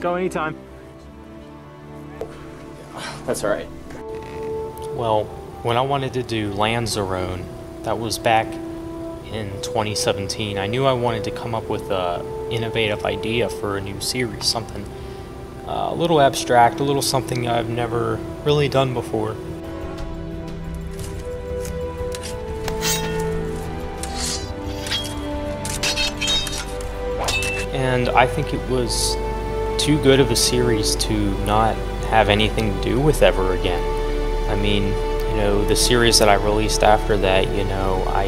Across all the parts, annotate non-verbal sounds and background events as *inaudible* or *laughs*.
Go anytime. That's alright. Well, when I wanted to do Lanzarone, that was back in 2017, I knew I wanted to come up with a innovative idea for a new series, something uh, a little abstract, a little something I've never really done before. And I think it was too good of a series to not have anything to do with ever again. I mean, you know, the series that I released after that, you know, I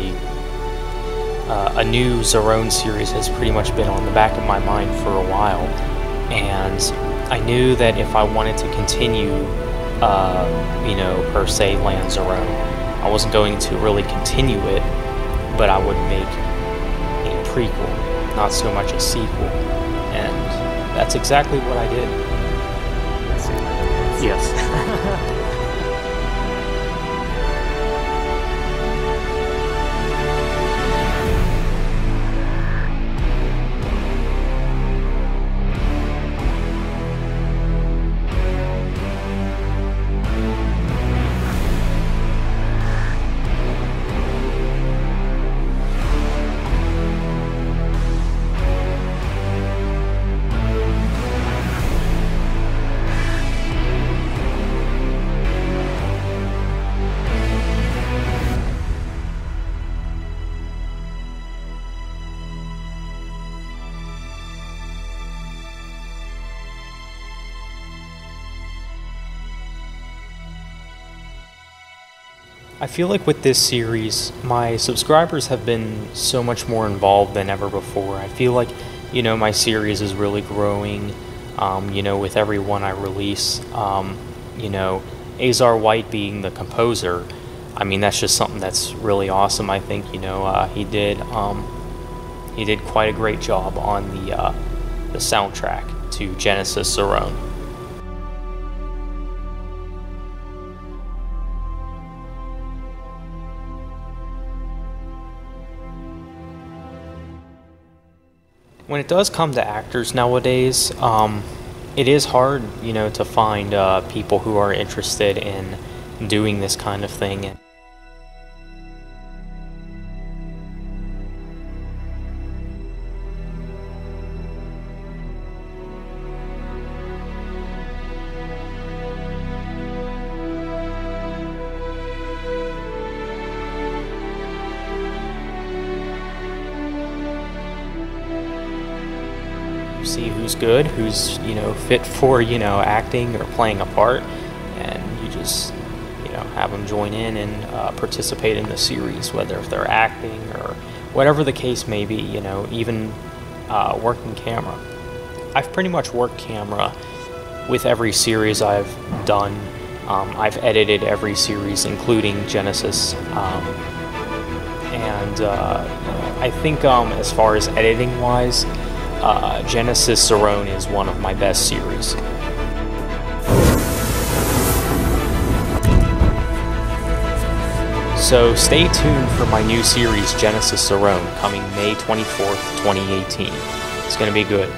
uh, a new Zerone series has pretty much been on the back of my mind for a while, and I knew that if I wanted to continue, uh, you know, per se, Land Zerone, I wasn't going to really continue it, but I would make a prequel, not so much a sequel, that's exactly what I did. Yes. *laughs* I feel like with this series, my subscribers have been so much more involved than ever before. I feel like, you know, my series is really growing, um, you know, with every one I release. Um, you know, Azar White being the composer, I mean, that's just something that's really awesome. I think, you know, uh, he did um, he did quite a great job on the, uh, the soundtrack to Genesis Zerone. When it does come to actors nowadays, um, it is hard, you know, to find uh, people who are interested in doing this kind of thing. See who's good, who's you know fit for you know acting or playing a part, and you just you know have them join in and uh, participate in the series, whether if they're acting or whatever the case may be. You know, even uh, working camera. I've pretty much worked camera with every series I've done. Um, I've edited every series, including Genesis. Um, and uh, I think um, as far as editing wise, uh, Genesis Zerone is one of my best series. So stay tuned for my new series, Genesis Zerone, coming May 24th, 2018. It's going to be good.